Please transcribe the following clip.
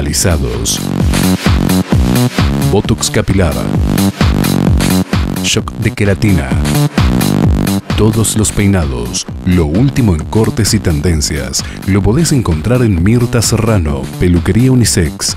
alisados, botox capilar, shock de queratina. Todos los peinados, lo último en cortes y tendencias, lo podés encontrar en Mirta Serrano, Peluquería Unisex,